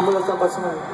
Mula sampai semua.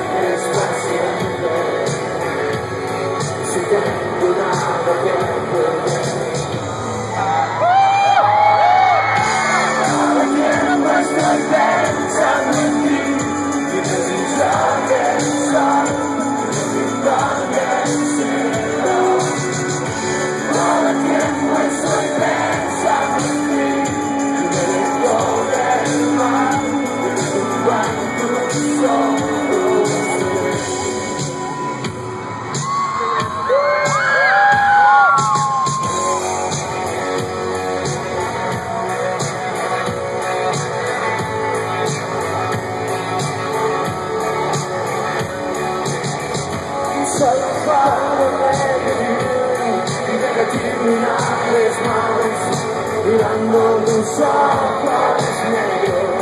Dando un sol a los negros